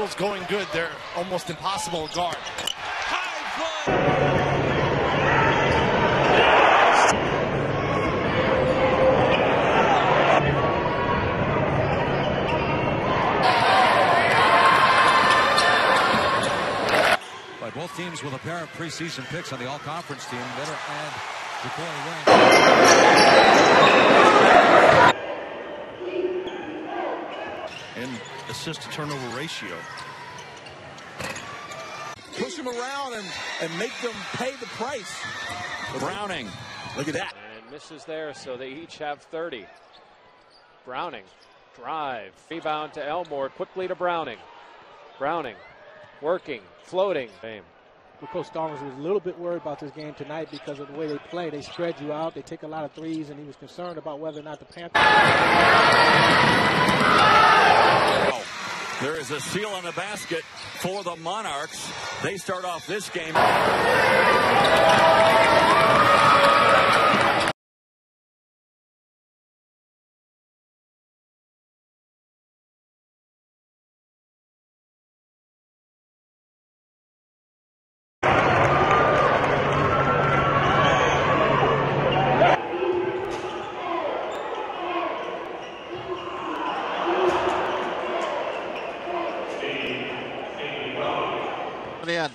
Marshall's going good. They're almost impossible to guard. Both teams with a pair of preseason picks on the all-conference team. Assist to turnover ratio. Push them around and, and make them pay the price. Browning. Look at that. And misses there, so they each have 30. Browning. Drive. Rebound to Elmore. Quickly to Browning. Browning. Working. Floating. Game. Well, Coach Stallings was a little bit worried about this game tonight because of the way they play. They spread you out, they take a lot of threes, and he was concerned about whether or not the Panthers. There is a seal on the basket for the Monarchs. They start off this game. in.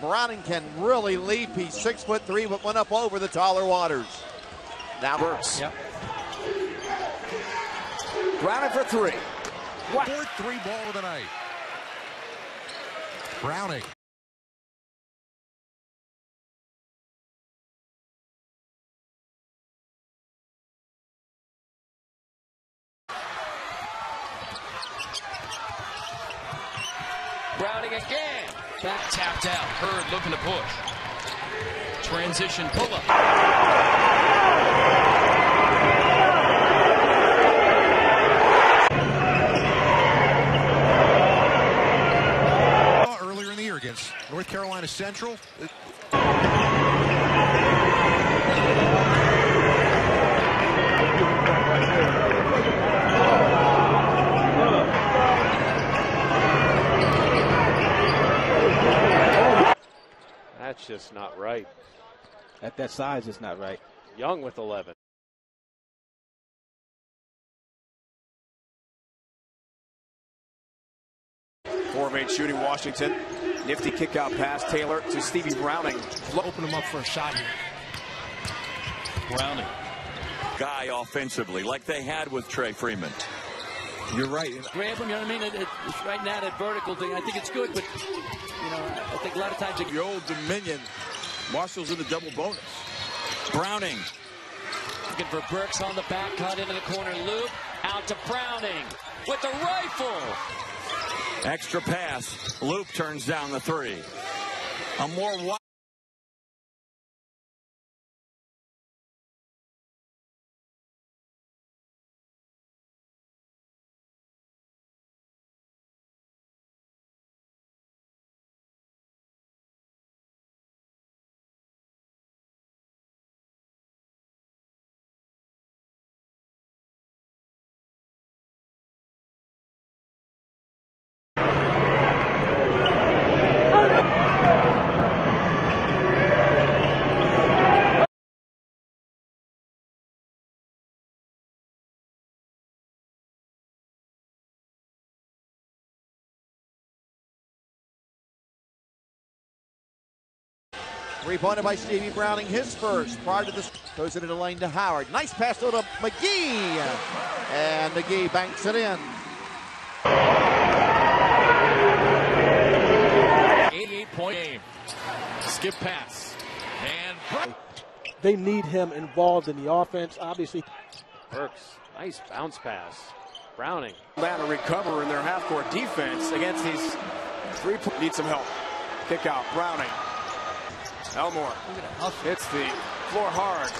Browning can really leap. He's six foot three, but went up over the taller waters. Now Burks. Yep. Browning for three. Fourth three ball of the night. Browning. Browning Back tapped out. Hurd looking to push. Transition pull up. Earlier in the year against North Carolina Central. That's just not right. At that size, it's not right. Young with 11. Four-mate shooting Washington. Nifty kick out pass. Taylor to Stevie Browning. Open him up for a shot here. Browning. Guy offensively, like they had with Trey Freeman. You're right. Grab him, you know what I mean? It, it, it's right now that vertical thing. I think it's good, but you know, I think a lot of times it, The old Dominion. Marshall's in the double bonus. Browning. looking for Burks on the back cut into the corner loop. Out to Browning with the rifle. Extra pass. Loop turns down the three. Elmore wide. Three pointer by Stevie Browning, his first. Prior to this, goes it in the lane to Howard. Nice pass to McGee. And McGee banks it in. 88 point game. Skip pass. And They need him involved in the offense. Obviously, Burks. Nice bounce pass. Browning. Down to recover in their half-court defense against these three. Need some help. Kick out. Browning. Elmore hits the floor hard.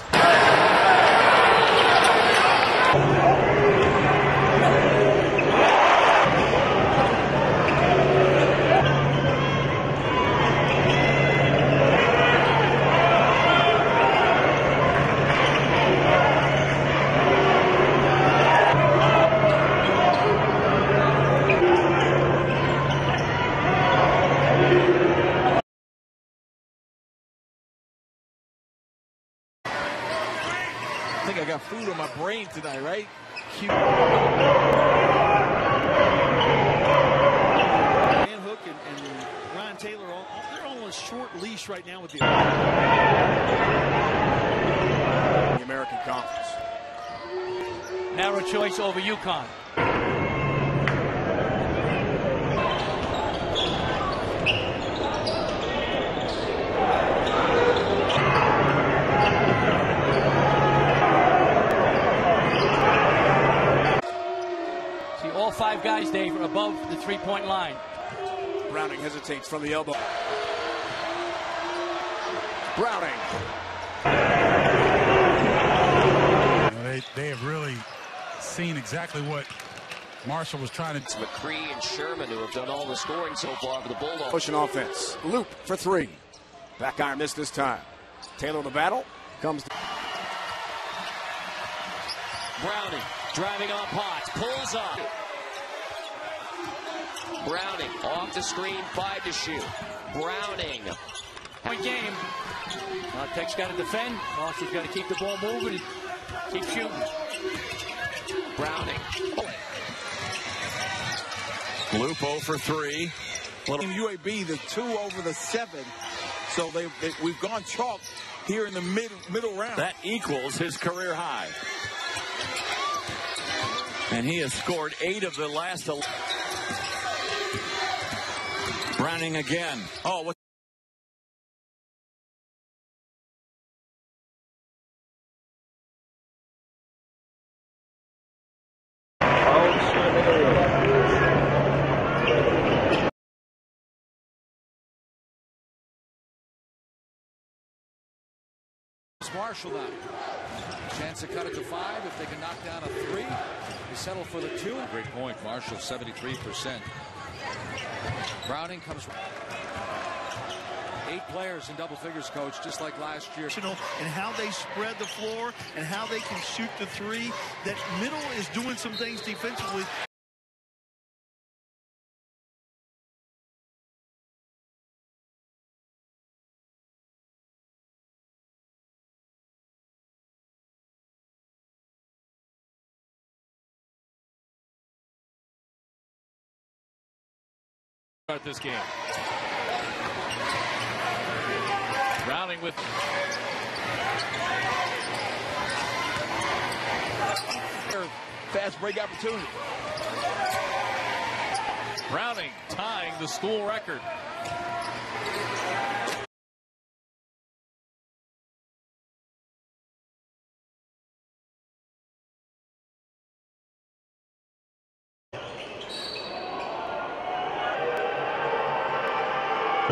Think I got food on my brain tonight, right? Cute. Dan Hook and, and Ryan Taylor, all, they're all on a short leash right now with the. The American Conference. Narrow choice over UConn. See, all five guys, Dave, are above the three-point line. Browning hesitates from the elbow. Browning. They, they have really seen exactly what Marshall was trying to. It's McCree and Sherman who have done all the scoring so far for the Bulldogs. Pushing offense. Loop for three. Back iron missed this time. Taylor the battle. Comes. To- Browning driving on Potts, pulls up. Browning off the screen, five to shoot. Browning. Point game. Uh, Tech's got to defend. Boston's got to keep the ball moving and keep shooting. Browning. Loop 0 for 3. Well, in UAB, the 2 over the 7. So they, they we've gone chalk here in the mid, middle round. That equals his career high. And he has scored eight of the last. Browning again. Oh, what? Marshall now. Chance to cut it to five. If they can knock down a three, they settle for the two. Great point. Marshall 73%. Browning comes. Eight players in double figures, coach, just like last year. And how they spread the floor and how they can shoot the three. That middle is doing some things defensively. Start this game. Browning with. Fast break opportunity. Browning tying the school record.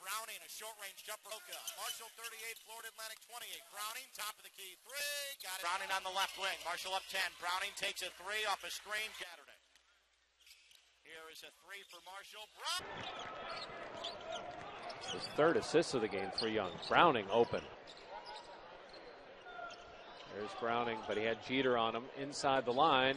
Browning, a short range jumper. Marshall 38, Florida Atlantic 28. Browning, top of the key, three. Got it. Browning on the left wing. Marshall up 10. Browning takes a three off a screen. Saturday. Here is a three for Marshall. Brown- His third assist of the game for Young. Browning open. There's Browning, but he had Jeter on him inside the line.